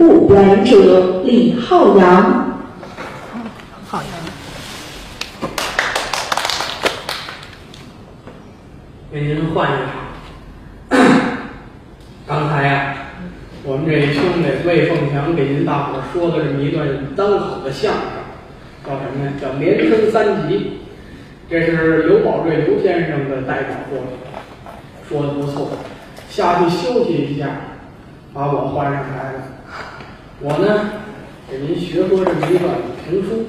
部表演者李浩洋。浩洋，给您换一场。刚才呀、我们这兄弟魏凤祥给您大伙说的这么一段单口的相声，叫什么呀？叫连升三级。这是刘宝瑞刘先生的代表作品，说的不错。下去休息一下，把我换上台了。我呢，给您学说这么一段评书。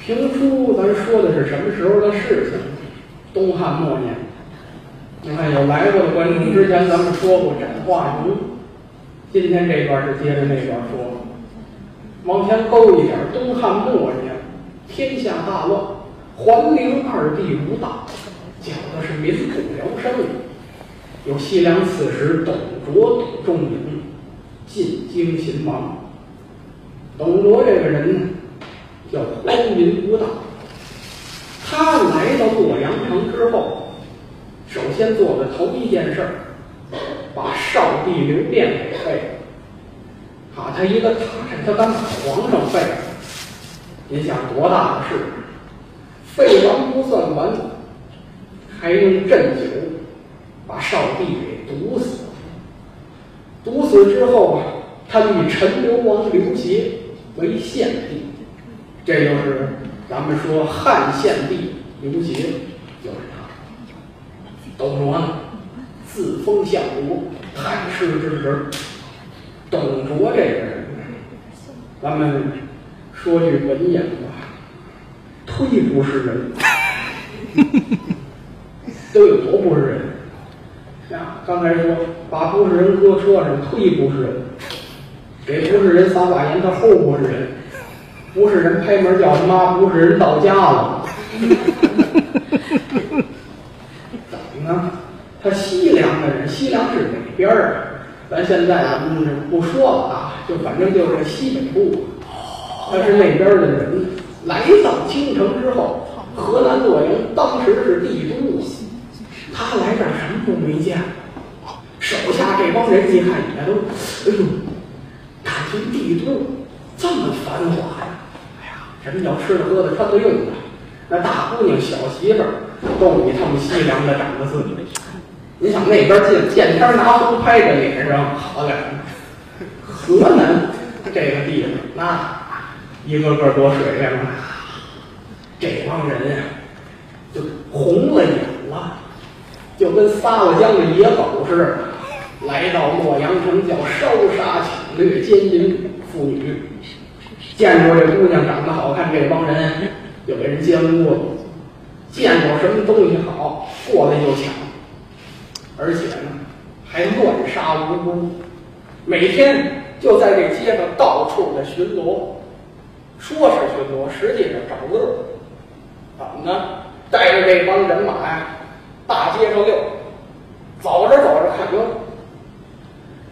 评书咱说的是什么时候的事情？东汉末年。你看有来过的观众，之前咱们说过斩华容，今天这段是接着那段说。往前勾一点，东汉末年，天下大乱，桓灵二帝无道，讲的是民不聊生。有西凉刺史董卓、董仲颖进京勤王。董卓这个人呢，叫荒淫无道。他来到洛阳城之后，首先做的头一件事儿，把少帝刘辩给废了。把，他一个大臣，他敢把皇上废了？您想多大的事？废王不算完，还用鸩酒把少帝给毒死。毒死之后啊，他立陈留王刘协为献帝，这就是咱们说汉献帝刘协，就是他。董卓呢，自封相国，太师之职。董卓这个人，咱们说句文言吧，忒不是人，都有多不是人呀？刚才说把不是人搁车上，忒不是人，给不是人撒把盐，他齁不是人，不是人拍门叫他妈，不是人到家了，怎么呢？他西凉的人，西凉是哪边儿啊。咱现在咱们不说了啊，就反正就是西北部，他是那边的人。来到京城之后，河南洛阳当时是帝都，他来这儿什么都没见，手下这帮人一看也都，哎呦，感觉帝都这么繁华呀！哎呀，什么叫吃的、喝的、穿的、用的？那大姑娘、小媳妇儿都比他们西凉的长得自己。你想那边见见天拿风拍着脸上，好点。河南这个地方，那一个个多水灵啊！这帮人呀、就红了眼了，就跟撒了浆的野狗似的，来到洛阳城，叫烧杀抢掠、奸淫妇女。见着这姑娘长得好看，这帮人就给人。奸污了；见着什么东西好，过来就抢。而且呢，还乱杀无辜，每天就在这街上到处的巡逻，说是巡逻，实际上找乐。怎么呢？带着这帮人。马呀，大街上溜，走着走着看哟，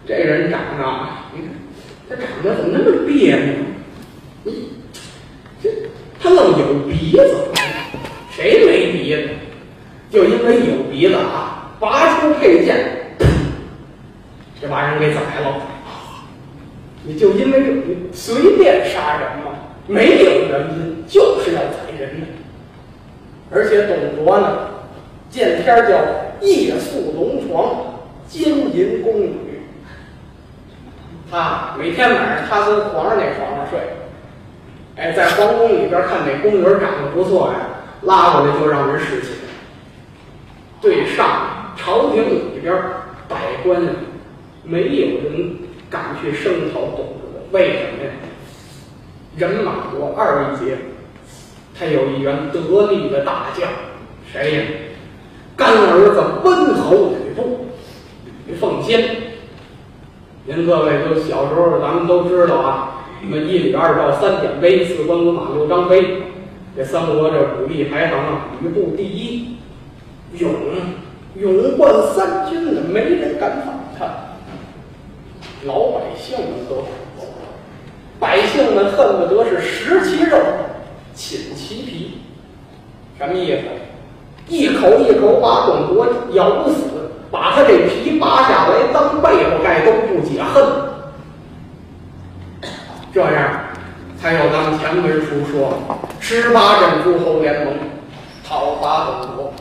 这人长得，你看他长得怎么那么别扭？嗯，这他愣有鼻子，谁没鼻子？就因为有鼻子啊，拔出佩剑，就把人给宰了。你就因为你随便杀人吗，没有原因，就是要宰人的。而且董卓呢，见天儿叫夜宿龙床，奸淫宫女。他每天晚上他跟皇上那床上睡，哎，在皇宫里边看哪宫女长得不错呀，拉过来就让人侍寝。对上朝廷里边百官，没有人敢去声讨董卓，为什么呀？人马多二一节，他有一员得力的大将，谁呀？干儿子温侯吕布，吕奉先。您各位都小时候咱们都知道啊，什么一吕二赵三典韦四关五马六张飞，这三国这武力排行啊，吕布第一。勇勇冠三军的，没人敢反他。老百姓们都服了，百姓们恨不得是食其肉，寝其皮。什么意思？一口一口把董卓咬死，把他这皮扒下来当被子盖都不解恨。这样才有咱们前文书说十八镇诸侯联盟讨伐董卓。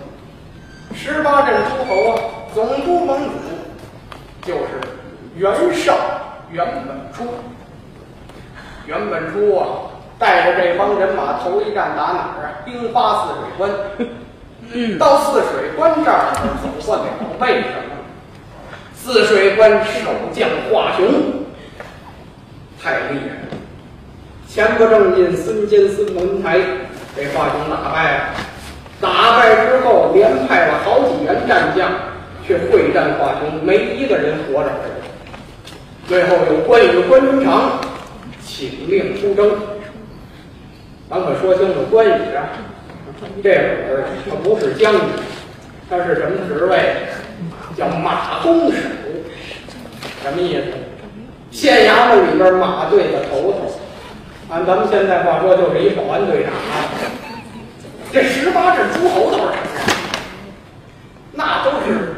十八镇诸侯啊，总督盟主就是袁绍、袁本初。袁本初啊，带着这帮人马头一站打哪儿啊？兵发泗水关。到泗水关这儿算了，为什么？泗水关守将华雄太厉害了，前不正印孙坚、孙文台被华雄打败了。打败之后，连派了好几员战将去会战华雄，没一个人活着回来。最后有关羽、关云长请令出征。咱可说清楚，关羽啊，这会儿他不是将军，他是什么职位？叫马弓手。什么意思？县衙门里边马队的头头，按咱们现在话说，就是一保安队长啊。这十八镇诸侯都是什么？那都是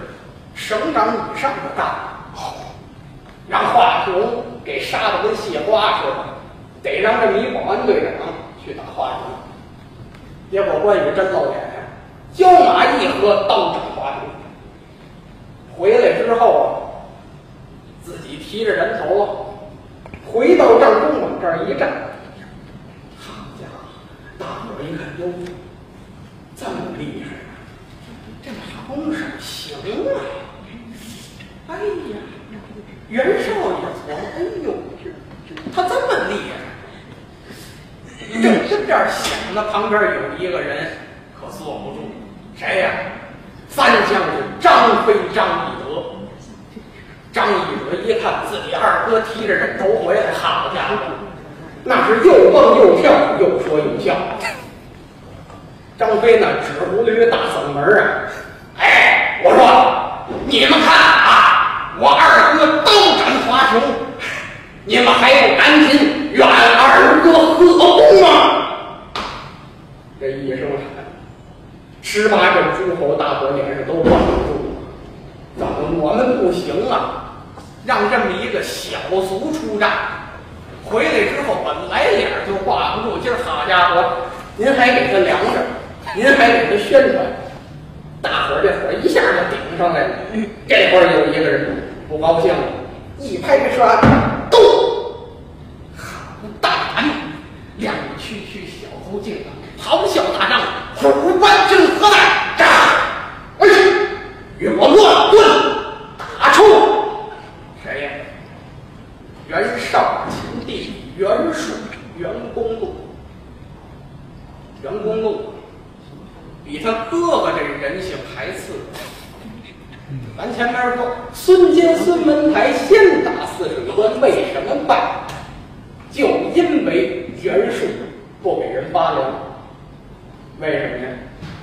省长以上的干部，让华雄给杀的跟谢瓜似的，得让这么一保安队长去打华雄。结果关羽真露脸了呀，交马一喝，刀斩华雄。回来之后啊，自己提着人头啊，回到帐中往这儿一站，好家伙，大伙儿一看哟。这么厉害，这马弓手行啊！哎呀，袁绍也说：“哎呦，他这么厉害！”正跟这儿想呢，旁边有一个人可坐不住，谁呀？三将军张飞、张翼德。张翼德一看自己二哥提着人头回来，好家伙，那是又蹦又跳，又说又笑。张飞呢，指葫芦大嗓门啊！哎，我说你们看啊，我二哥刀斩华雄，你们还不赶紧远二哥贺功吗？这一声喊，十八镇诸侯大伙脸上都挂不住了。怎么我们不行啊？让这么一个小卒出战，回来之后本来脸就挂不住，今儿好家伙，您还给他量着。您还给他宣传，大伙儿这火一下就顶上来了。这会儿有一个人不高兴了，一拍这案，咚！好大胆，两区区小卒竟敢咆哮大帐，虎斑真何在？炸！哎，与我乱棍打出！谁呀？袁绍秦帝袁术，袁公路，袁公路。比他哥哥这人性还次。咱前面说，孙坚、孙文台先打泗水关，为什么败？就因为袁术不给人发粮。为什么呀？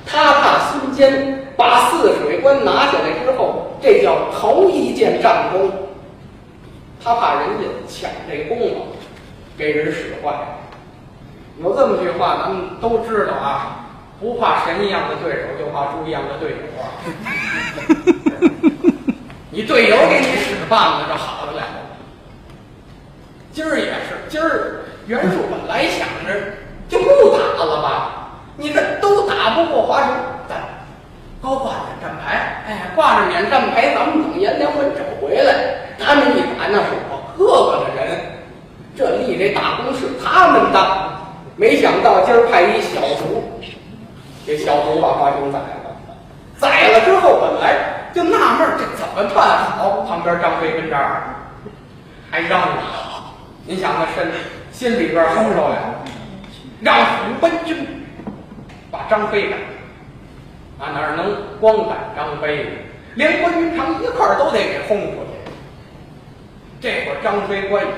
他怕孙坚把泗水关拿下来之后，这叫头一件战功，他怕人家抢这功劳，给人使坏。有这么句话，咱们都知道啊。不怕神一样的对手，就怕猪一样的队友啊！你队友给你使棒子，这好得了。今儿也是，今儿袁术本来想着就不打了吧？你这都打不过华雄，咱高挂免战牌，哎，挂着免战牌，咱们等颜良文找回来，他们一打那是我哥哥的人，这立这大功是他们的。没想到今儿派一小卒。这小卒把华雄宰了，宰了之后，本来就纳闷这怎么办好？旁边张飞跟这儿还嚷嚷：“您想他身心里边哼出来，让虎贲军把张飞赶，啊哪能光赶张飞呢？连关云长一块儿都得给轰出去。这会儿张飞、关羽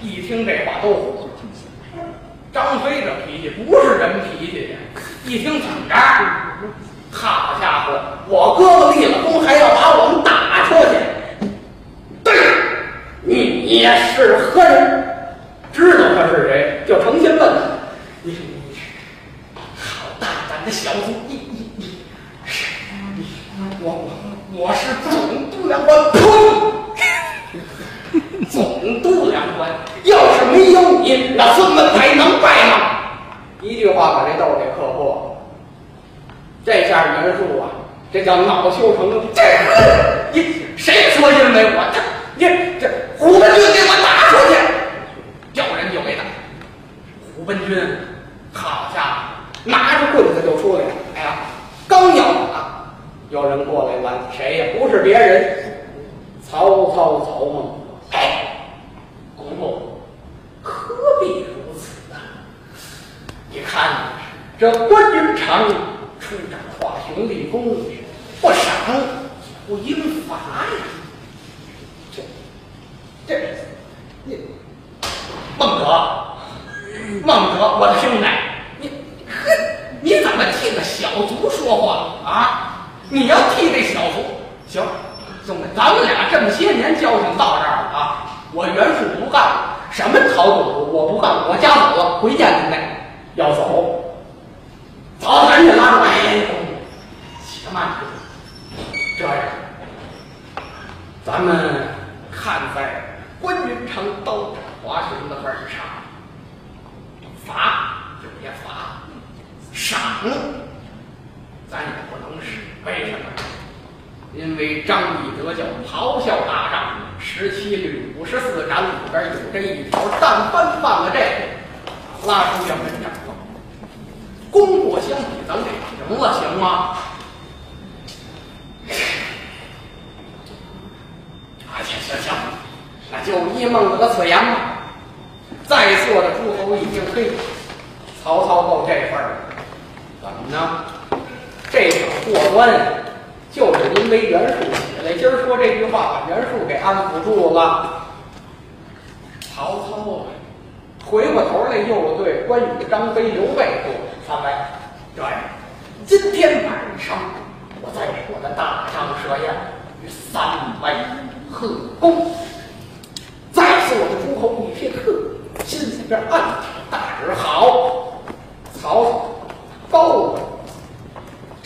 一听这话都火了。张飞这脾气不是人脾气！一听怎么着，好家伙，我哥哥立了功，还要把我们打出去。对，你也是何人？知道他是谁，就诚心问他：那小子！你你你我我我是总督粮官。呸！总督粮官要是。没有你，那孙文才能败吗？一句话把这豆给磕破了。这下袁术啊，这叫恼羞成怒。这你谁说因为我这你这虎贲军给我打出去，叫人就给打。虎贲军，好家伙，拿着棍子就出来了。哎呀，刚要打，有人过来拦，谁呀？不是别人，曹操曹孟。哎，公公，何必如此啊？你看这关云长出战华雄立功，不赏不应罚呀。这这你孟德，孟德，我的兄弟，你呵，你怎么替个小卒说话啊？你要替这小卒，行，兄弟，咱们俩这么些年交情到这儿了啊，我袁术不干了，什么讨赌我不干了，我家走了，回见您来，要走，走，赶紧拉住哎，且慢着，这样，咱们看在关云长刀斩华雄的份上，罚就别罚，赏咱也不能使。为什么？因为张翼德叫咆哮大仗，十七律五十四斩里边有这一条，但凡犯了这个，拉出辕门斩了。功过相比，咱给平了，行吗？啊，行行行，那就依孟德此言吧。在座的诸侯已经嘿，曹操够这份儿了，怎么呢？过关就是因为袁术起来，今儿说这句话把袁术给安抚住了。曹操啊，回过头来又对关羽、张飞、刘备说：“三位，这样，今天晚上我在我的大帐设宴，与三位贺功。在座的诸侯一片客，心里边暗挑大指，好，曹操高。”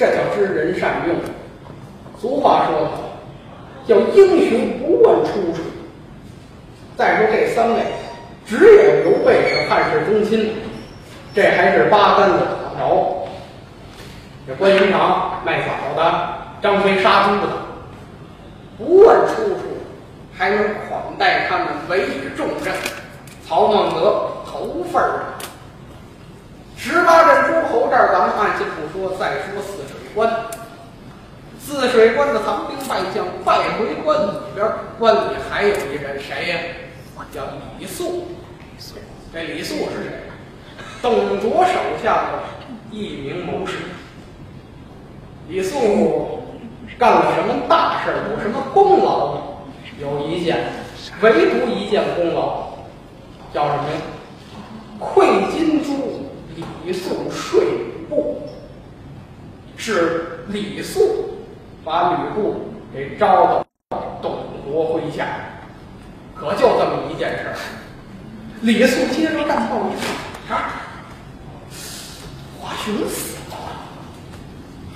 这叫知人善用。俗话说的好，叫英雄不问出处。再说这三位，只有刘备是汉室宗亲，这还是八竿子打不着。这关云长卖枣的，张飞杀猪的，不问出处，还能款待他们，委以重任。曹孟德头份儿！十八镇诸侯这儿，咱们按心不说，再说泗水关。泗水关的藏兵败将，败回关里边，关里还有一人，谁呀？叫李肃。这李肃是谁？董卓手下的一名谋士。李肃干了什么大事儿？有什么功劳呢？有一件，唯独一件功劳，叫什么呀？馈金珠。李肃说吕布，是李肃把吕布给招到董卓麾下，可就这么一件事儿。李肃接着战报一看，啊，华雄死了！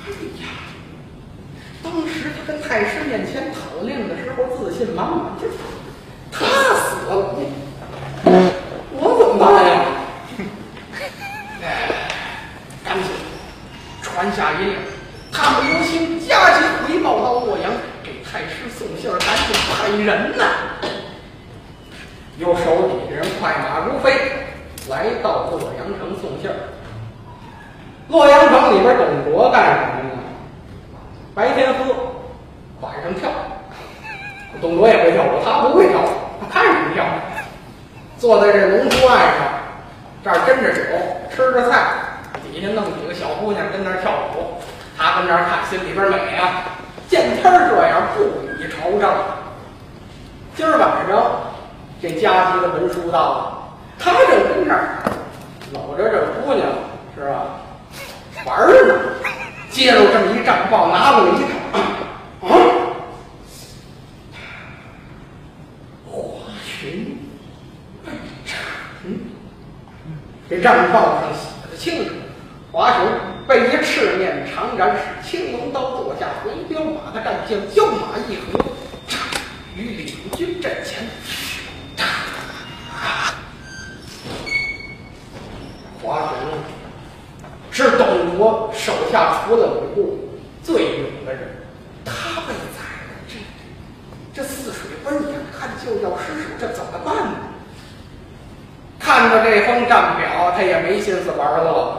哎呀，当时他跟太师面前讨令的时候，自信满满，这他死了，我怎么办呀？赶紧传下一令，他们由请加急回报到洛阳，给太师送信儿，赶紧派人呐！有手底下人快马如飞，来到洛阳城送信儿。洛阳城里边，董卓干什么呢？白天喝，晚上跳。董卓也会跳舞，他不会跳，他看什么跳？坐在这龙书案上。这儿斟着酒，吃着菜，底下弄几个小姑娘跟那儿跳舞，他那儿看，心里边美啊！见天儿这样，不以朝政。今儿晚上这加急的文书到了，他正跟这儿搂着这姑娘，是吧？玩儿呢。接着这么一账报拿过来一看，啊，华雄被斩。这账报上写的清楚，华雄被一赤面长髯使青龙刀坐下红标马的战将，将马一合，扎领军阵前。华雄是董卓手下除了吕布最勇的人，他被宰了，这这泗水奔眼看就要失守，这怎么办呢？看着这封战表，他也没心思玩了。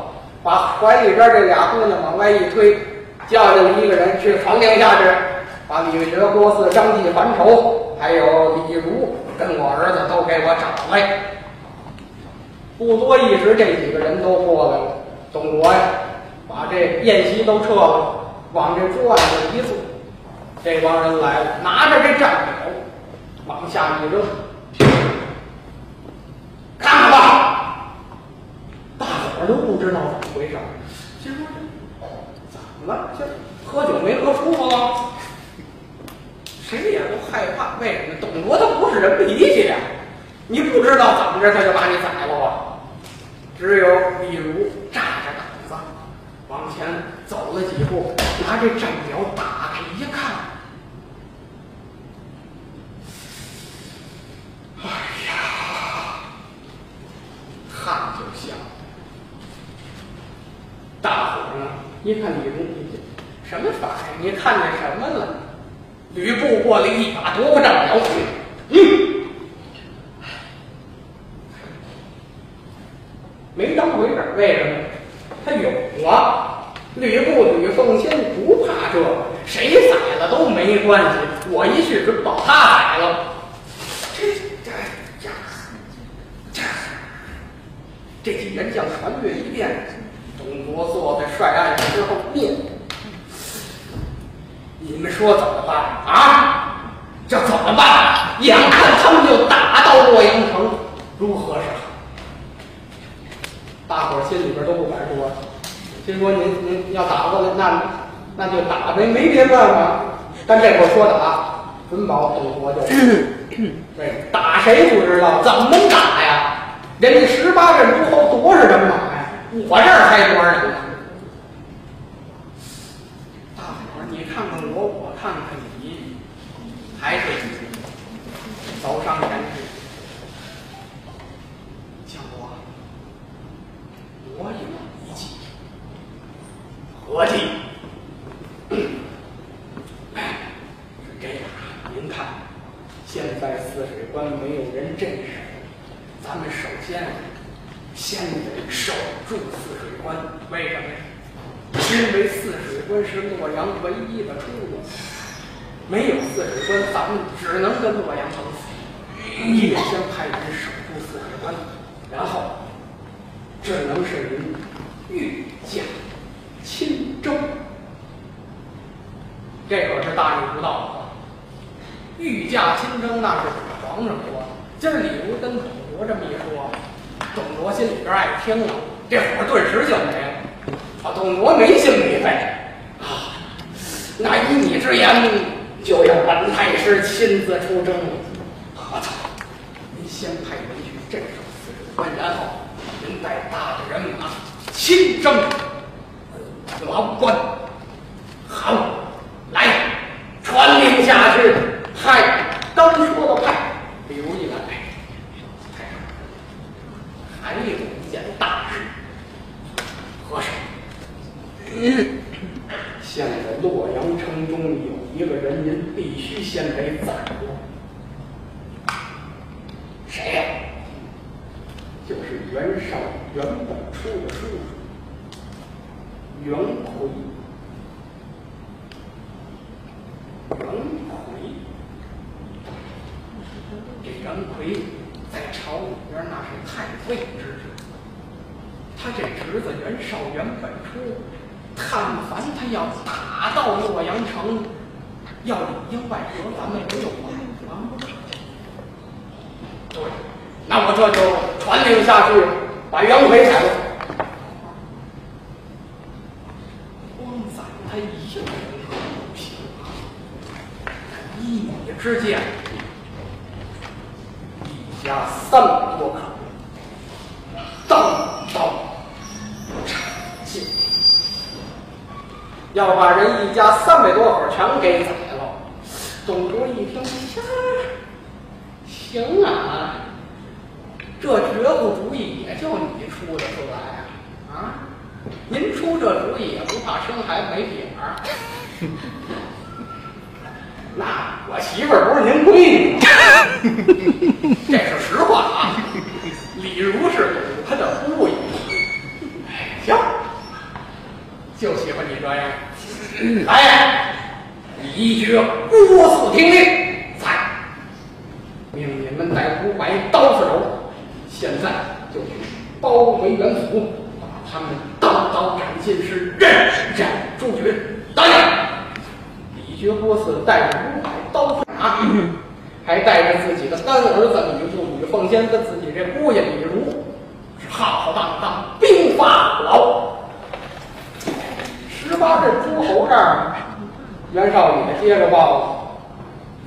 把怀里边这俩姑娘往外一推，叫来了一个人去传令下去，把李学、郭汜、张继、樊稠，还有李儒跟我儿子都给我找来。不多一时，这几个人都过来了。董卓呀，把这宴席都撤了，往这桌案上一坐。这帮人来了，拿着这战表往下一扔，看看吧。大伙儿都不知道怎么回事儿，心说这怎么了？这喝酒没喝舒服了？谁也都害怕。为什么？董卓他不是人脾气呀，你不知道怎么着他就把你宰了啊。只有李儒炸着胆子往前走了几步，拿这战表打开一看，哎呀，汗就下。大伙儿呢，一看李儒，你这什么反应？你看见什么了？吕布过来一把夺过战表，嗯。没当回事儿，为什么？他有啊！吕布、吕奉先不怕这个，谁宰了都没关系。我一去准保他宰了。这这这这这几员将传阅一遍，董卓坐在帅案之后念：“你们说怎么办啊？这怎么办？眼看他们就打到洛阳城，如何是好？”大伙儿心里边都不敢说，心说您您要打过来，那那就打呗，没别办法。但这会儿说打，准保董卓就对打谁不知道，怎么能打呀？人家十八镇诸侯多少人马？我这儿才多少人呢？大伙儿你看看我，我看看你，还是走上前去。我我有一计，合计？是这样，您看，现在泗水关没有人镇守，咱们首先先得守住泗水关。为什么呀？因为泗水关是洛阳唯一的出路，没有泗只能跟洛阳城死。你得先派人守住泗水关，然后。只能是您御驾亲征，这可是大逆不道的。御驾亲征那是皇上说的，今儿李儒跟董卓这么一说，董卓心里边爱听了，这火顿时就没了。啊，董卓没心没肺啊！那以你之言，就要本太师亲自出征了。我操！您先派人去镇守泗水关，然后。您带大的人马亲征王关，好，来传令下去，派刚说的派，李如意来，太上，还有一件大事，和尚，现在洛阳城中有一个人，您必须先得宰了，谁呀？就是袁绍袁本初的叔叔袁奎。袁奎，这袁奎在朝里边那是太尉之职。他这侄子袁绍袁本初，但凡他要打到洛阳城，要里应外合，咱们不就完了吗？对。那我这就传令下去，把袁奎宰了。光宰他一个人可不行啊！依你之见，一家三百多口，刀刀插进，要把人一家三百多口全给宰了。董卓一听，行啊。这绝户主意也就你出得出来啊！啊，您出这主意也不怕生孩子没点儿。那我媳妇儿不是您闺女吗？这是实话啊。李如是他的姑爷。行，就喜欢你这样。来，李觉郭四听令，在，命你们带五百刀子手，现在就去包围元府，把他们刀刀斩尽，是任斩诛绝。答应。李觉郭汜带着刀子马，还带着自己的干儿子吕布吕奉先跟自己这姑爷李儒，是浩浩荡荡兵发老。十八镇诸侯这儿，袁绍也接着报，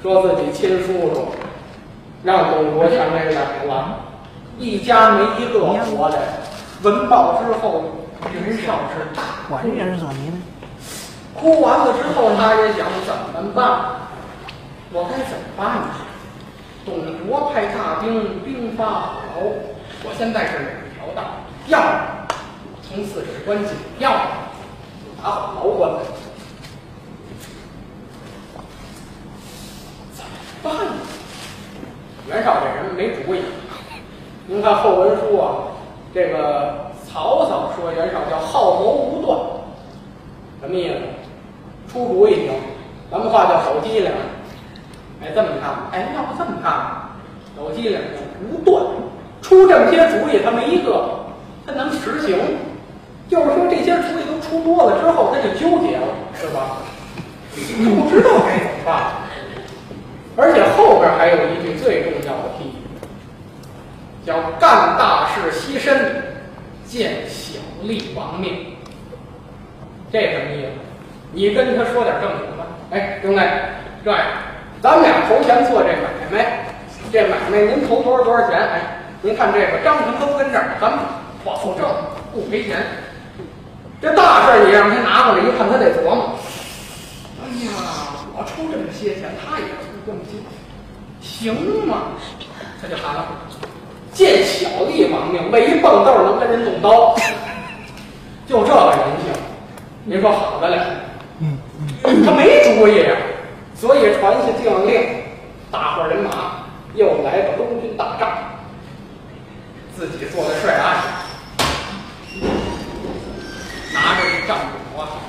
说自己亲叔叔让董卓全给宰了，一家没一个活的。闻报之后，袁绍是大我这也是怎么呢？哭完了之后，他也想怎么办？我该怎么办呢？董卓派大兵兵发好楼，我现在是两条道，要么从汜水关进，要么就打好楼关。怎么办呢？袁绍这人没主意。您看后文书啊，这个曹操说袁绍叫好谋无断，什么意思？出主意行，咱们话叫手机灵。哎，这么看吧，哎，要不这么看吧，手机灵不断，出这么些主意，他没一个他能实行。就是说这些主意都出多了之后，他就纠结了，是吧？你不知道该怎么办。而且后边还有一句最重要的批语，叫“干大事牺牲，见小利亡命”。这什么意思？你跟他说点正经的。哎，兄弟，这样，钱做这买卖，这买卖您投多少多少钱？哎，您看这个章程都跟这儿，咱们保后证，不赔钱。这大事儿你让他拿过来一看，他得琢磨。哎呀，我出这么些钱，他也出这么些，行吗？他就喊了，见小弟亡命，为一蹦豆能跟人动刀，就这个人性，您说好得了？嗯他没主意呀、所以传下禁令，大伙人马又来个东军大帐，自己坐在帅案上，拿着这帐鼓啊，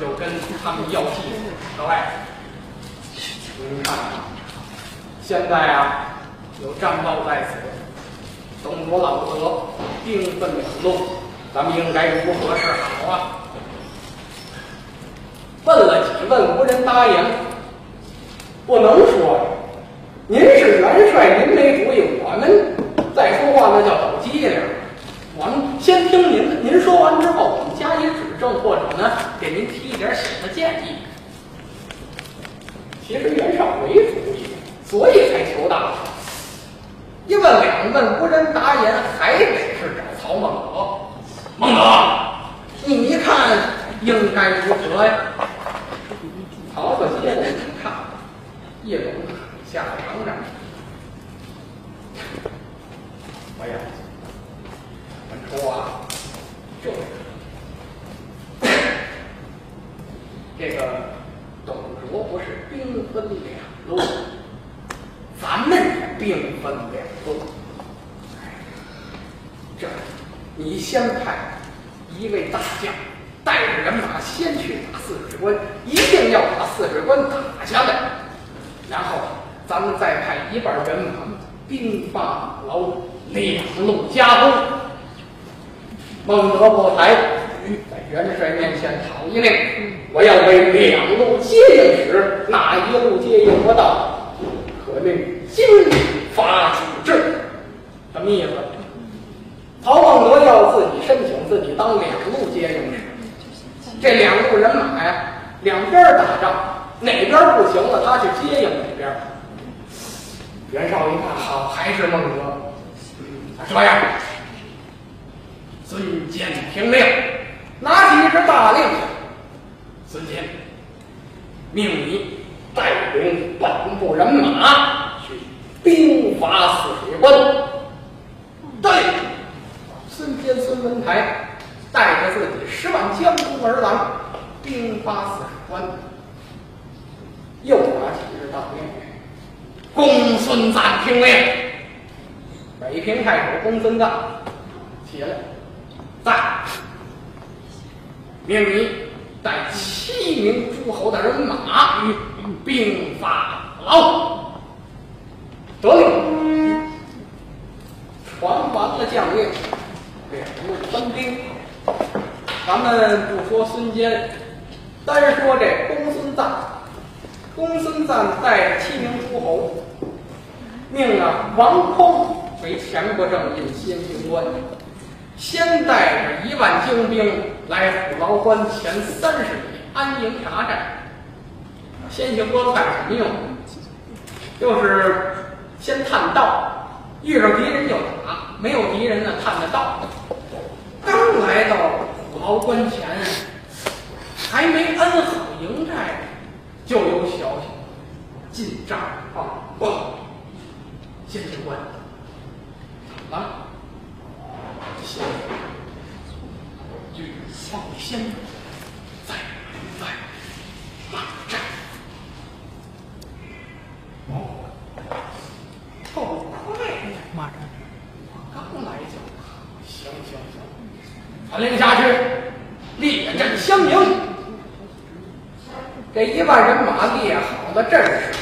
就跟他们要计。各位，您看啊，现在啊有战报在此，董卓老德兵分两路，咱们应该如何是好啊？问了几问，无人答应。不能说呀，您是元帅，您没主意，我们再说话那叫抖机灵。我们先听您的，您说完之后，我们加以指正，或者呢，给您提一点小的建议。其实袁绍没主意，所以才求大事。一问两问，无人答言，还得是找曹孟德。孟德，你一看应该如何呀？曹操接着一看，一拢下长掌。哎呀，本初啊，这这个董卓不是兵分两路，咱们也兵分两路。哎，这先派一位大将。带着人马先去打汜水关，一定要把汜水关打下来，然后咱们再派一半人马兵发马楼，两路夹攻。孟德不才，在元帅面前讨一令，我要为两路接应使，哪一路接应不到，可令今日发处置。什么意思？曹孟德要自己申请自己当两路接应使。这两路人马呀，两边打仗，哪边不行了，他去接应哪边。袁绍一看，好，还是孟德。这样，孙坚听令，拿起一支大令。孙坚，命你带领本部人马去兵伐汜水关。对，孙坚、孙文台带着自己。十万江东儿郎，兵发四川关。又打起日当令，公孙瓒听令，北平太守公孙瓒起来，在，命你带七名诸侯的人马与兵发老。得令，传完了将令，两路分兵。咱们不说孙坚，单说这公孙瓒。公孙瓒带着七名诸侯，命啊王匡为前国正印先行官，先带着一万精兵来虎牢关前三十里安营扎寨。先行官干什么用？就是先探道，遇上敌人就打，没有敌人呢探的道。刚来到虎牢关前，还没安好营寨，就有消息进帐啊！报，先行官啊，先吕放先在在马寨。哦，够快呀！马上刚来就行行行，传令下去，列阵相迎。这一万人马列好了阵势，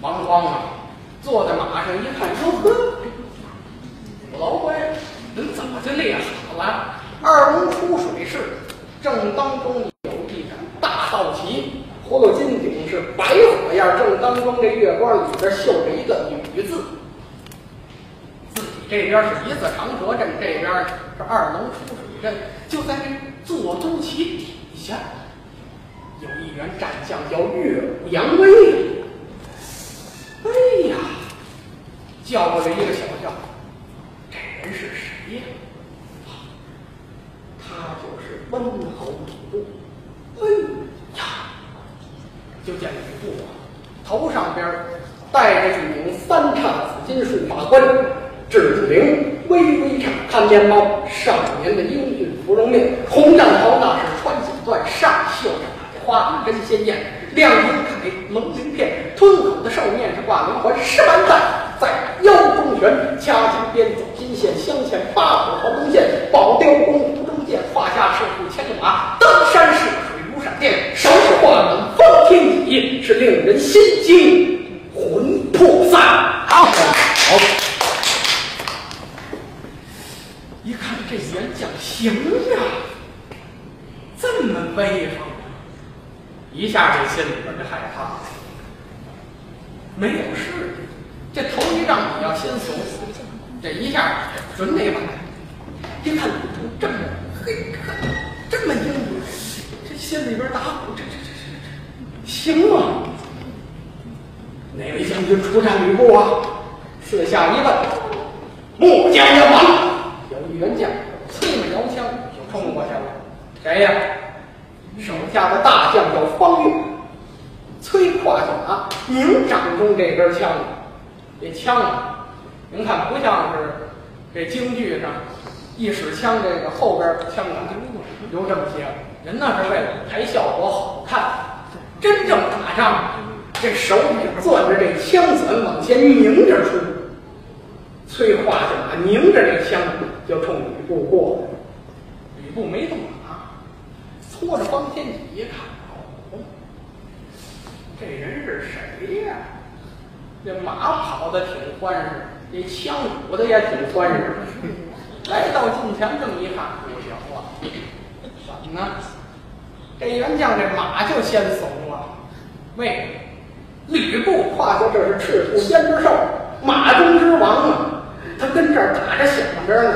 王匡啊，坐在马上一看，哟呵，虎牢关人怎么就列好了？二龙出水式，正当中有一盏大道旗，葫芦金顶是白，当中这月光里边绣着一个女字。自己这边是一字长蛇阵，这边是二龙出水阵，就在这坐都旗底下，有一员战将叫岳武扬威。哎呀，叫过来一个小将，这人是谁呀？他就是温侯吕布。哎呀，就见吕布啊，上边带着一顶三叉紫金束马冠，雉子翎微微颤看面包，少年的英俊芙蓉面，红战袍那是穿锦缎，上绣着百花针鲜艳，亮银铠龙鳞片，吞口的兽面是挂灵环，十万弹在腰中悬，掐紧鞭走金线，镶嵌八虎朝东剑，宝雕弓湖中剑，胯下赤兔牵着马，登山涉水如闪电，手使画板封天戟，是令人心惊魂魄散。好，好。一看这演讲行啊，这么威风，一下这心里边就害怕。没有事，这头一仗你要先怂，这一下准得完。一看这么嘿，这么英勇，这心里边打鼓，这这这这这行吗？哪位将军出战吕布啊？四下一问，末将要完。有一员将催马摇枪就冲过去了，谁呀？手下的大将叫方玉，催胯下马，拧掌中这根枪。这枪啊，您看不像是这京剧上一使枪，这个后边枪管有这么些，人那是为了舞台效果好看。真正打仗，这手里攥着这枪管往前拧着出。催化下马，拧着这枪就冲吕布过来。吕布没动马，搓着方天戟一看，这人是谁呀？这马跑的挺欢实，这枪舞的也挺欢实。来到近前这么一看，呢？这员将这马就先怂了，为？吕布胯下这是赤兔仙之兽，马中之王啊！他跟这儿打着响着呢，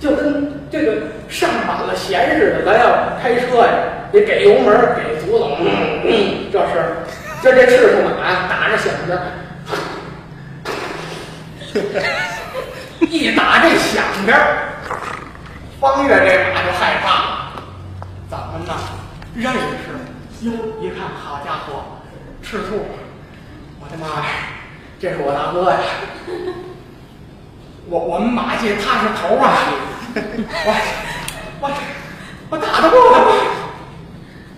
就跟这个上满了弦似的。咱要开车呀，得给油门，给足了。嗯，这是，这这赤兔马打着响着，一打这响着，方月这马就害怕了。怎么呢？认识？哟，一看，好家伙，赤兔！我的妈呀，这是我大哥呀！我我们马界他是头啊！我我我打得过他吗？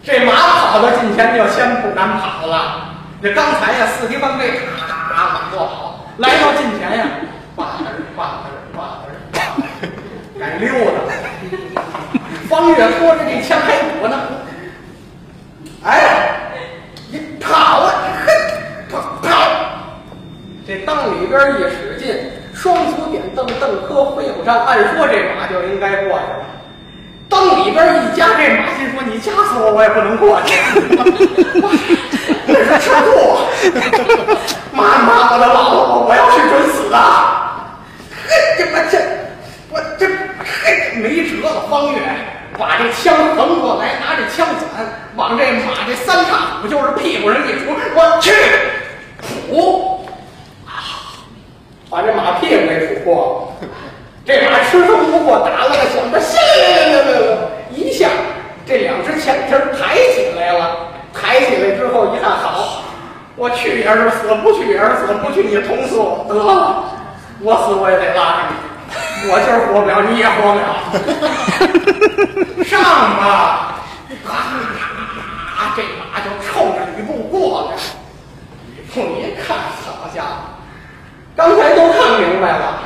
这马跑到近前就先不敢跑了。这刚才呀，四蹄半背，咔往过跑，来到近前呀，挂那儿挂那儿挂那儿挂那儿，该溜达。方月拖着这枪还躲呢，哎，你跑啊！嘿，跑跑！这裆里边一使劲，双足点蹬，蹬磕飞虎山。按说这马就应该过去了。裆里边一夹，这马心说：“你夹死我，我也不能过去。”这是吃醋，妈妈我的老婆，我要是准死啊！嘿，这我这我这嘿没辙了。方月把这枪横过来，拿着枪转，往这马这三叉虎就是屁股上一杵，我去，噗，啊把这马屁股给杵破了。这马吃撑不过，打了个响的，一下，这两只前蹄抬起来了。抬起来之后一看，好，我去也是死，不去也是死，不去你捅死我得了，我死我也得拉着你，我今儿活不了，你也活不了，上吧！啊，这马就冲着吕布过来。吕布一看，好家伙，刚才都看明白了。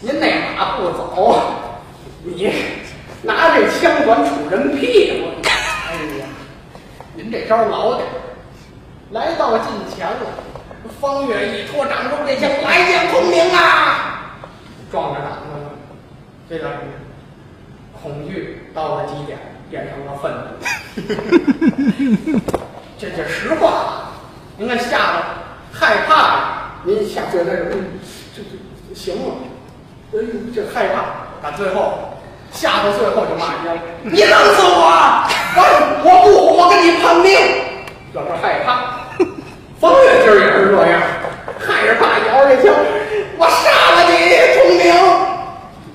您那马不走，你拿这枪管杵人屁股，哎呀，您这招老点。来到近前了，方月一拖掌中这枪，来将孔明啊！壮着胆子，这叫什么？恐惧到了极点，变成了愤怒。这这实话，您看吓得害怕呀，您下觉得这这这行了。哎呦，这害怕，赶最后吓到最后就骂一声：“你弄死我！我我不，我跟你叛命！”这是害怕。方月今儿也是这样，害怕，摇着枪，我杀，明。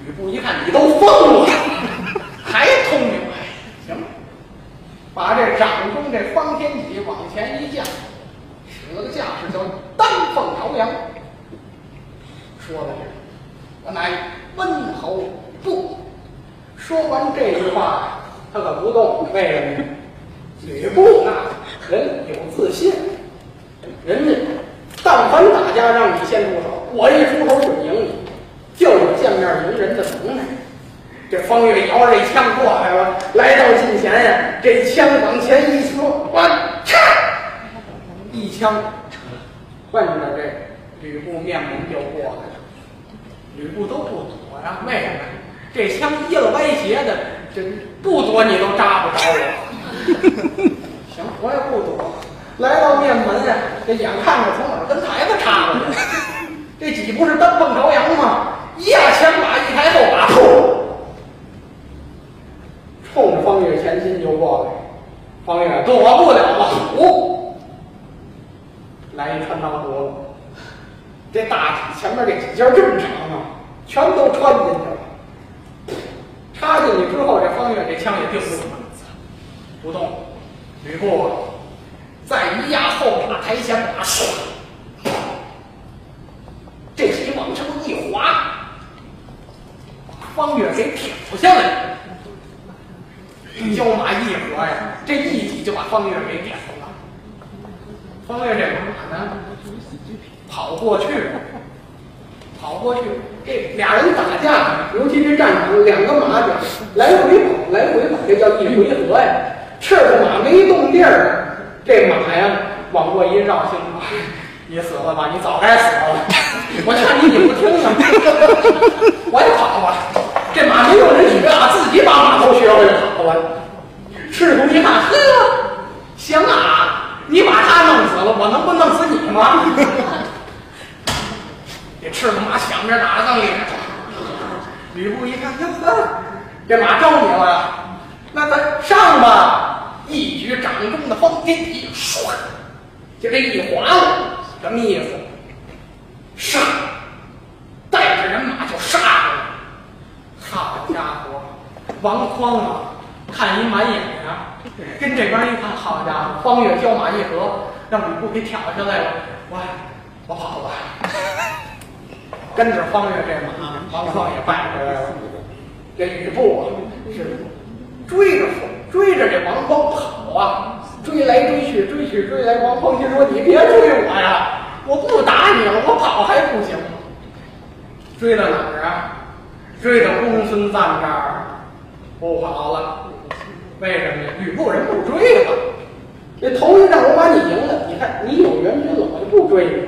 吕布一看你都疯了，还聪明？行，把这掌中这方天戟往前一架，使了个架势叫丹凤朝阳。说的是。我乃温侯不。说完这句话，他可不动。为什么？吕布那人有自信，人家但凡打架让你先出手，我一出手准赢你，就有见面赢人的能耐。这方月摇着这枪过来了，来到近前呀，这枪往前一戳，我嚓，一枪奔着这吕布面门就过来了。吕布都不躲呀，为什么？这枪一了歪斜的，这不躲你都扎不着我。行，我也不躲。来到面门呀，这眼看着从哪儿跟台子插过去，这戟不是登凤朝阳吗？一压前把一抬后把，噗，冲着方月前心就过来。方月躲不了了，虎，来一穿肠葫芦。这大腿前面这几节这么长啊，全都穿进去了。插进去之后，这方月这枪也定不住，不动。吕布再一压后把抬前把，唰，这戟往上一划，方月给挑下来。交马一合呀，这一挤就把方月给点了。方月这马呢？跑过去，跑过去，这俩人打架，尤其是战场，两个马脚来回跑，来回跑，这叫一回合呀。赤着马没动地儿，这马呀往过一绕，行了，你死了吧？你早该死了。我劝你，你不听啊！我也跑吧。这马没有人学啊，自己把马头学会跑了。赤兔一看，呵，行啊，你把他弄死了，我能不弄死你吗？这赤兔马想着打了更厉害？吕布一看，哟呵，这马招你了，那咱上吧！一举掌中的方天戟，唰，就这一划了，什么意思？杀！带着人马就杀过来。好家伙，王匡啊，看一满眼啊，跟这边一看，好家伙，方月交马一合，让吕布给挑下来了。我我跑吧。跟着方月这马，王匡也败回来了。这吕布啊，是追着追着这王匡跑啊，追来追去，追去追来。王匡心说：“你别追我呀，我不打你了，我跑还不行吗？”追到哪儿啊？追到公孙瓒这儿，不跑了。为什么呀？吕布人不追了。这头一仗我把你赢了，你看你有援军了，我就不追你了。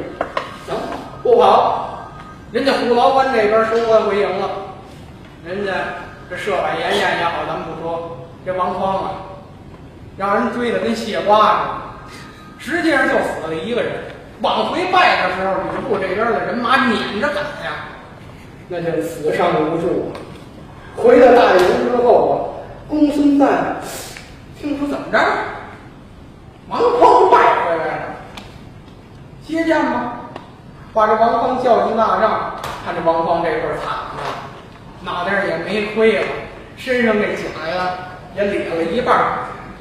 行，不跑。人家虎牢关这边收官回营了，人家这射百颜颜也好，咱们不说，这王匡啊，让人追的跟谢瓜似的，实际上就死了一个人。往回败的时候，吕布这边的人马撵着赶呀，那就死伤无数啊。回到大营之后啊，公孙瓒听说怎么着，王匡败回来了，接见吗？把这王匡叫进大帐，看这王匡这会儿惨啊，脑袋也没亏了，身上这甲呀也裂了一半，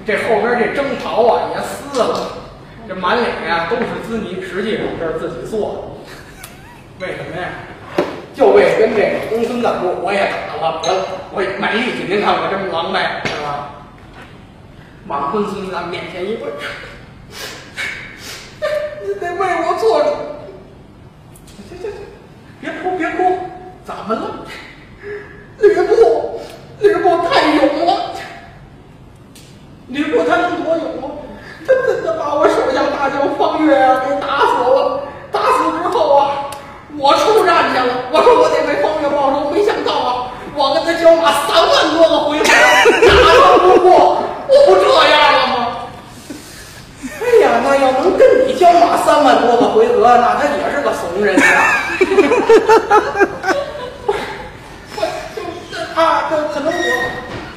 这后边这征袍啊也撕了，这满脸呀都是滋泥，实际上这是自己做的。为什么呀？就为跟这个公孙瓒说，我也打了，我我没力气，您看我这么狼狈，是吧？往公孙瓒面前一跪，你得为我做主。行行行，别哭别哭，怎么了？吕布，吕布太勇了。吕布他能多勇啊？他真的把我手下大将方悦啊给打死了。打死之后啊，我出战去了。我说我得为方悦报仇，没想到啊，我跟他交马三万多个回合，打都不过，我不这样了吗？哎呀，那要能跟你交马三万多个回合，那他也是个怂人呀。我就这啊，这可能我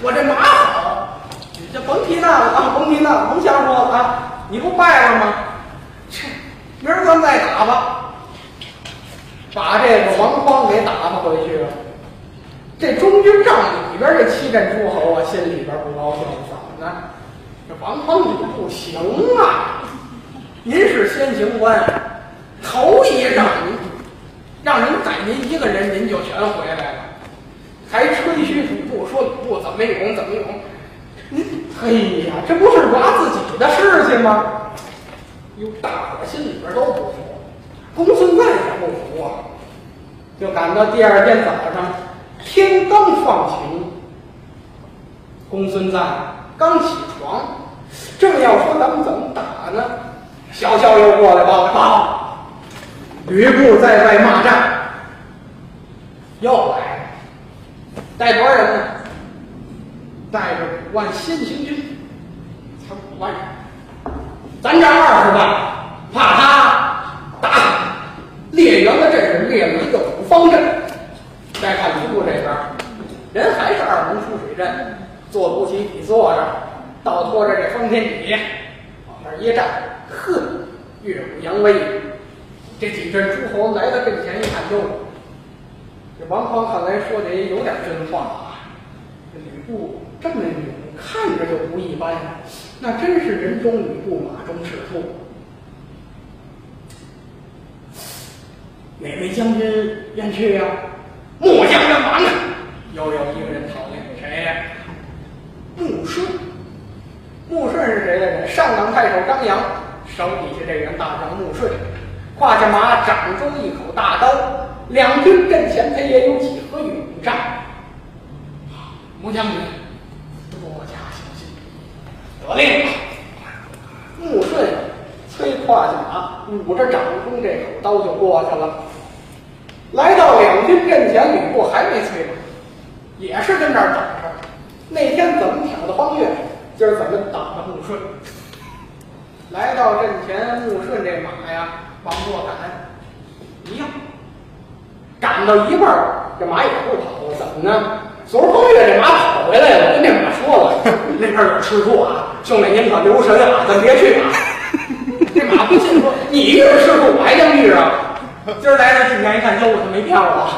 我这马好，你这甭提那个啊，甭提那个，甭瞎说了啊！你不败了吗？切，明儿咱再打吧，把这个王匡给打发回去了。这中军帐里边这七阵诸侯啊，心里边不高兴，怎么呢？这王匡你不行啊！您是先行官，头一仗您让人宰您一个人，您就全回来了，还吹嘘吕布说吕布怎么勇怎么勇，您哎呀，这不是抓自己的事情吗？哟，大伙心里边都不服，公孙瓒也不服啊，就赶到第二天早上，天刚放晴，公孙瓒刚起床，正要说咱们怎么打呢，小校又过来报告，吕布在外骂战，又来了，带多少人呢？带着五万先行军，才五万人，咱这二十万，怕他打列元的阵势列了一个五方阵。再看吕布这边，人还是二龙出水阵，坐不起底坐着，倒拖着这方天戟，往那儿一站，呵，岳武扬威。这几阵诸侯来到阵前一看，哟，这王匡看来说的也有点真话啊。这吕布这么勇，看着就不一般，那真是人中吕布，马中赤兔。哪位将军愿去呀、末将愿往啊！又有一个人讨论，谁呀？穆顺。穆顺是谁的人？上党太守张扬手底下这员大将穆顺，胯下马，掌中一口大刀，两军阵前他也有几何勇战。穆将军，多加小心。得令。穆顺催胯下马，捂着掌中这口刀就过去了。来到两军阵前，吕布还没催呢，也是跟这儿等着。那天怎么挑的方悦，今儿怎么等着穆顺？来到阵前，穆顺这马呀往过赶，一样，赶到一半儿，这马也不跑了，怎么呢？昨儿方悦这马跑回来了，跟这马说了，那边有吃醋啊，兄弟您可留神啊，咱别去啊。这马不信说，你遇着吃醋，我还能遇着？今儿来到近前一看哟我就没骗我，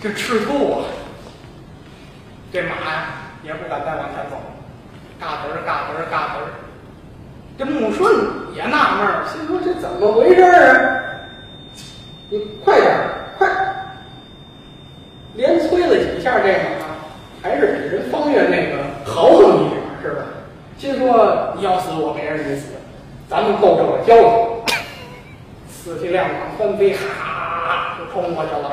这赤兔啊这马呀也不敢再往前走了嘎嘣嘎嘣嘎嘣这穆顺也纳闷心说这怎么回事啊？你快点快！连催了几下这马还是比人方圆那个豪横一点是不是心说你要死我陪着你死咱们够这了交情四蹄踉跄翻飞，哈就冲过去了，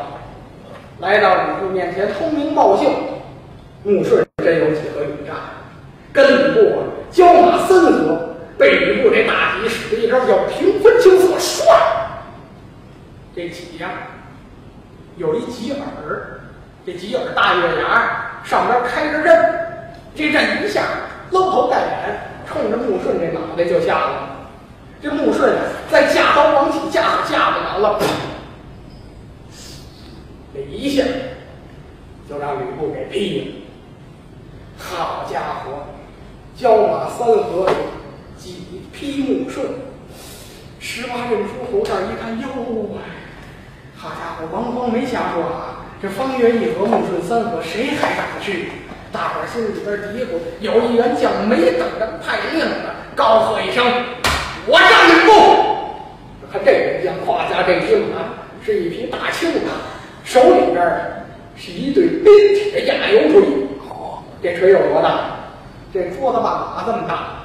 来到吕布面前通名报姓。穆顺真有几何勇战，跟吕布啊交马三合，被吕布这大戟使了一招叫平分秋色，唰，这戟呀有一戟耳，这戟耳大月牙上边开着刃，这刃一下搂头盖脸，冲着穆顺这脑袋就下了。这穆顺啊，在架刀往起架，架不了了，这一下就让吕布给劈了。好家伙，交马三合，几劈穆顺。十八阵诸侯这儿一看，哟，好家伙，王光没瞎说啊！这方圆一合，穆顺三合，谁还敢去？大伙心里边嘀咕：有一员将没等着派令呢，高喝一声：“我让吕布！”看这人将，胯下这匹马是一匹大青马，手里边是一对冰铁压油锤。这锤有多大？这桌子半马这么大。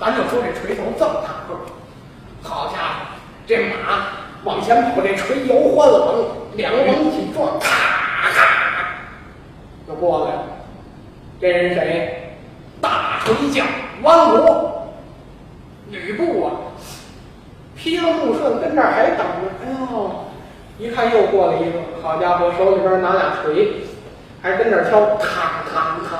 咱就说这锤头这么大个儿，好家伙，这马往前跑，这锤摇欢了往两个往一起撞，咔咔就过来了。这人谁？大锤将弯国吕布啊！劈了穆顺，跟这儿还等着。哎呦，一看又过来一个，好家伙，手里边拿俩锤。还跟这儿敲，咔咔咔！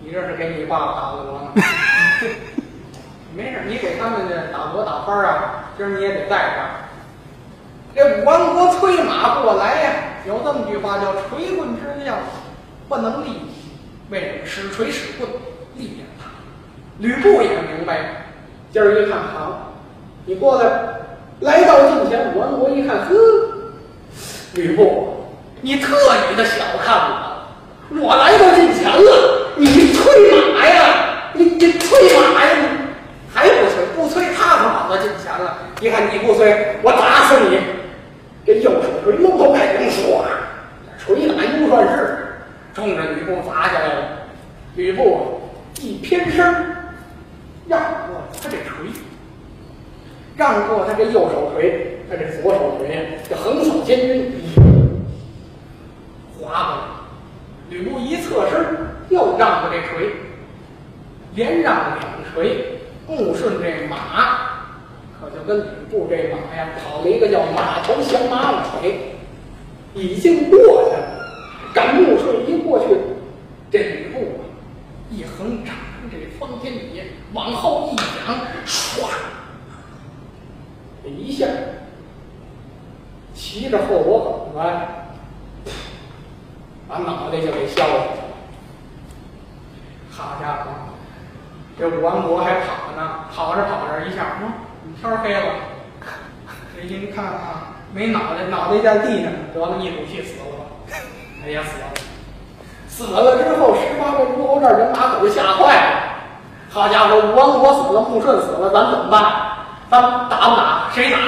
你这是给你爸爸打的吗？没事，你给他们打锣打幡啊，今儿你也得在这儿。这武安国催马过来呀，有这么句话叫“锤棍之将不能立”，为什么使锤使棍力量大？吕布也明白，今儿一看好，你过来，来到近前，武安国一看，呵，吕布。你特意的小看我，我来到近前了，你催马呀？你你催马呀？你还不催？不催，他可跑到近前了。一看你不催，我打死你！这右手锤搂头盖顶，唰，锤打又算是冲着吕布砸下来了。吕布一偏身，让过他这锤，让过他这右手锤，他这左手锤就横扫千军。划过来，吕布一侧身，又让过这锤，连让两锤。穆顺这马可就跟吕布这马呀，跑了一个叫马头响马尾，已经过去了。赶穆顺一过去，这吕布啊，一横掌，这方天戟往后一仰，唰，一下，骑着后脖梗子。把脑袋就给削了。好家伙，这武安国还跑呢，跑着跑着一下，嗯，天黑了。这一看啊，没脑袋，脑袋在地上，得了一口气死了。他也死了。死了之后，十八个诸侯这人马可就吓坏了。好家伙，武王国死了，穆顺死了，咱怎么办？咱打不打？谁打？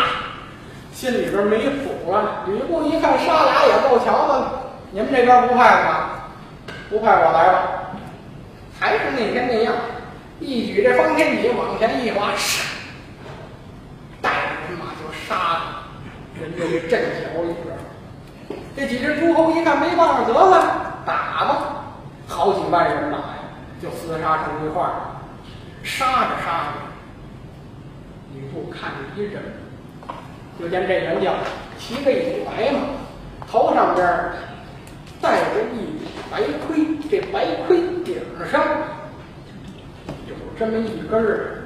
心里边没谱了。吕布一看，杀俩也够瞧的。你们这边不派吗？不派我来吧。还是那天那样，一举这方天戟往前一划，唰，带着人马就杀人家这阵脚里边。这几只诸侯一看没办法得了，打吧！好几万人马呀，就厮杀成一块儿。杀着杀着，吕布看着一人，就见这人叫骑着一匹白马，头上边。戴着一顶白盔，这白盔顶上有这么一根儿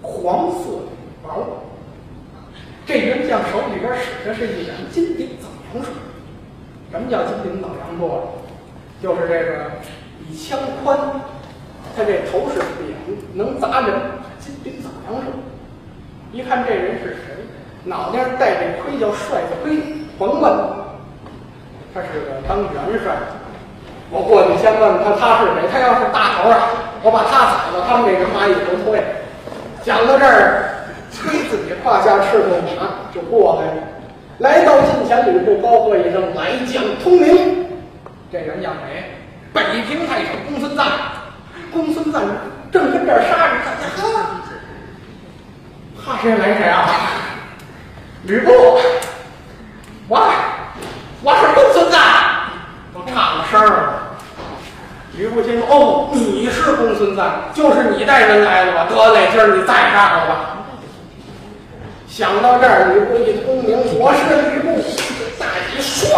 黄色羽毛。这员将手里边使的是一盏金顶枣阳树。什么叫金顶枣阳树？就是这个以枪宽，他这头是扁，能砸人。金鼎枣阳树。一看这人是谁，脑袋上戴这盔叫帅子盔，甭问。他是个当元帅，我过去先问他他是谁。他要是大头啊，我把他宰了，他们这人马也不退。讲到这儿，催自己胯下赤兔马就过来了，来到近前，吕布高喝一声：“来将通名！”这人叫谁？北平太守公孙瓒。公孙瓒正跟这儿杀着，大家哈，怕谁来谁啊？吕布。我我是公孙瓒，都差了声了。吕布听说，哦，你是公孙瓒，就是你带人来了吧？得嘞，今儿你在这儿吧？想到这儿，吕布一通明，我是吕布，大一帅，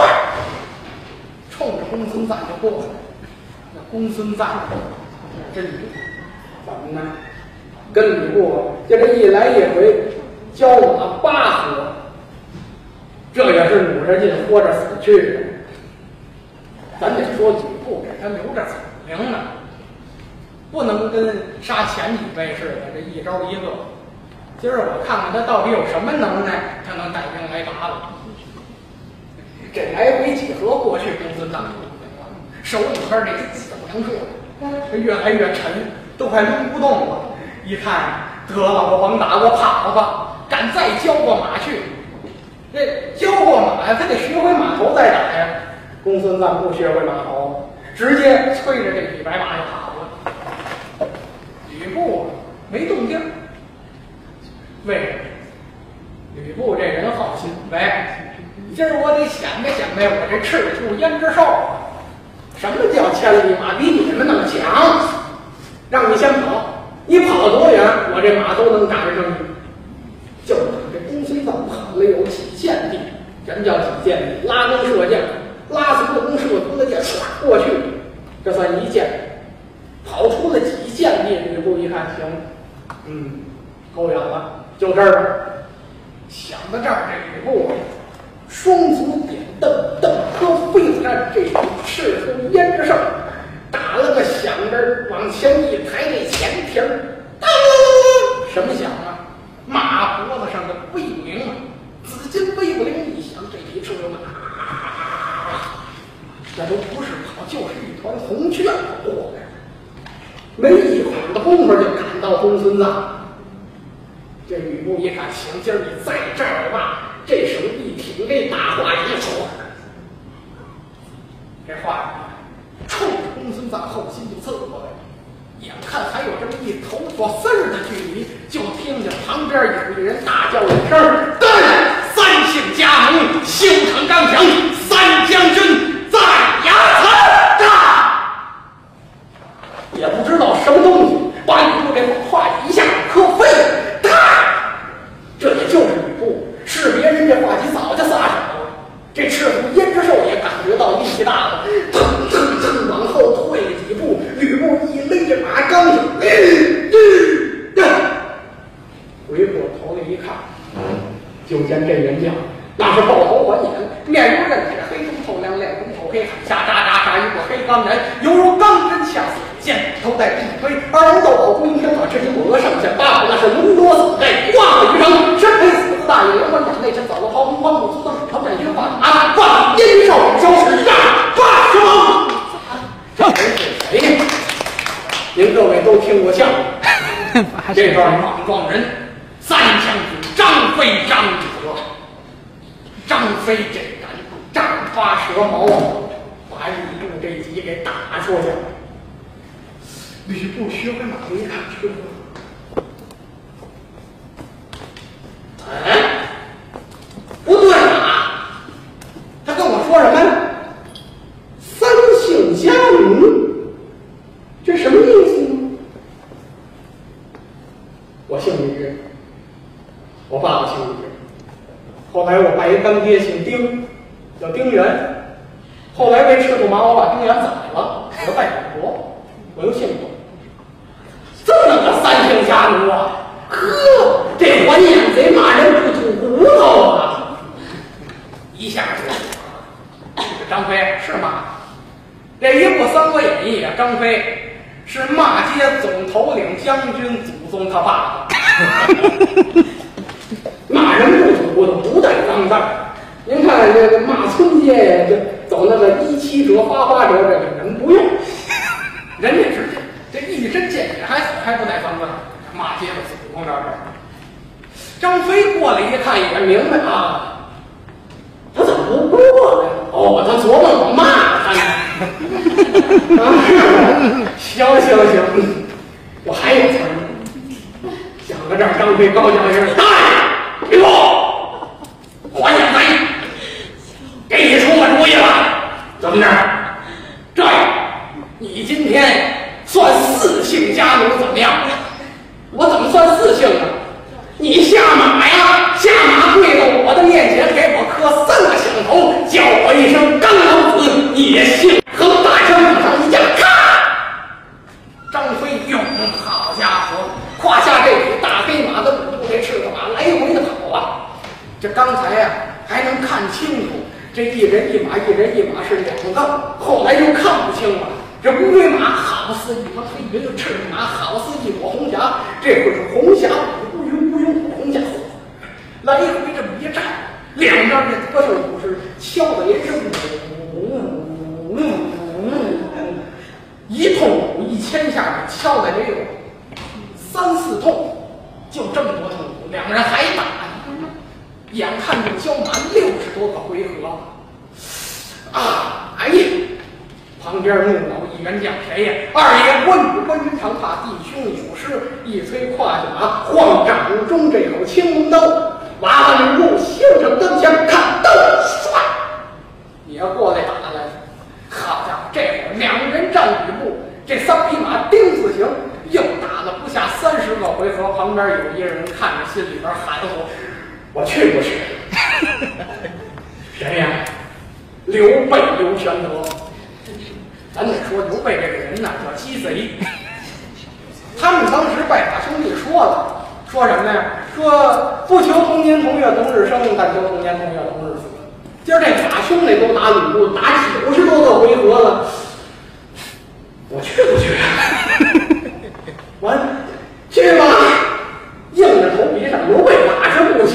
公孙瓒就过来了。那公孙瓒真厉害，怎么呢？跟吕布就这一来一回，交马八合，这也是努着劲豁着死去。咱得说吕布给他留着子名呢，不能跟杀前几辈似的，这一招一个。今儿我看看他到底有什么能耐，他能带兵来打我。这来回几合过去，公孙瓒手里边这子梁柱，这越来越沉，都快抡不动了。一看得了，我甭打，我跑了吧。敢再交过马去？这交过马呀，他得学会马头再打呀。公孙瓒不学会马头，直接催着这匹白马就跑了。吕布没动静，为什么？吕布这人好心，喂，今儿我得显摆显摆我这赤兔胭脂兽。什么叫千里马？比你们那么强？让你先跑，你跑多远，我这马都能赶上你。就打这公孙瓒跑了有几箭地，人叫几箭地，拉弓射箭，拉出了弓射出了箭，唰过去，这算一箭。跑出了几箭地，吕布一看，行，嗯，够远了，就这儿吧。想到这儿，这吕布双足点蹬，蹬磕飞子战，这赤兔胭脂兽打了个响儿，往前一抬，这前蹄儿，当，什么响啊？马脖子上的威武铃啊，紫金威武铃一响，这匹赤兔马，那都不是跑，就是一团红雀跑过来了。没一会儿的功夫就赶到公孙瓒。这吕布一看，行，今儿在这儿吧，这手一挺，这大话一说，这话冲着公孙瓒后心就刺过来了。眼看还有这么一头发丝儿的距离，就听见旁边有一人大叫一声：“对，三姓家奴，修成刚强，三将军在衙门大。”也不知道什么东西，把吕布这话一下磕飞了。他，这也就是吕布，是别人这话题早就撒手了。这赤兔胭脂兽也感觉到力气大了，腾腾腾往后退了几步。吕布一勒着马缰绳，回过头来一看，就见这人将那是抱头环眼，面如刃铁，黑中透亮，脸红透黑，海下喳喳喳一个黑钢人，犹如钢针掐死鬼剑，头戴地盔，二龙斗宝，孤鹰天马，赤金兀额，上下八虎，那是龙多死类，挂了鱼绳，身配死字大爷，连环甲内身，早了袍红光，不足登朝斩军法啊，挂阴少消失，让八双。这人是谁呀？您各位都听过相声，这段莽撞人，三将军张飞、张哲。张飞这杆丈八蛇矛，把这一击给打出去了。吕布学会马头一看，车。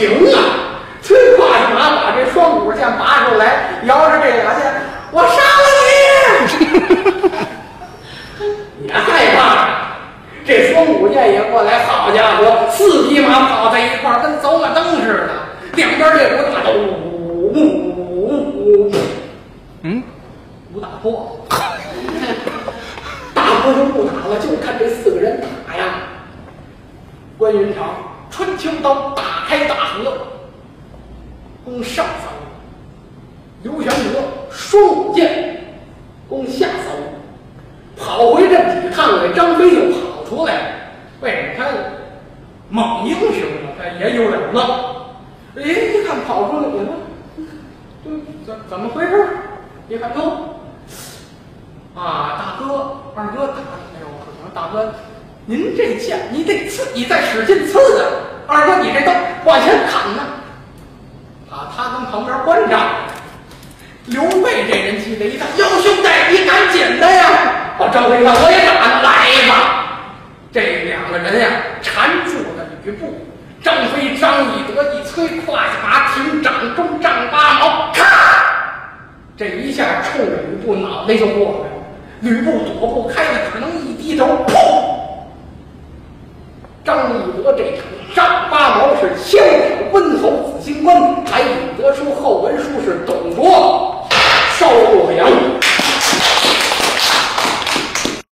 哪是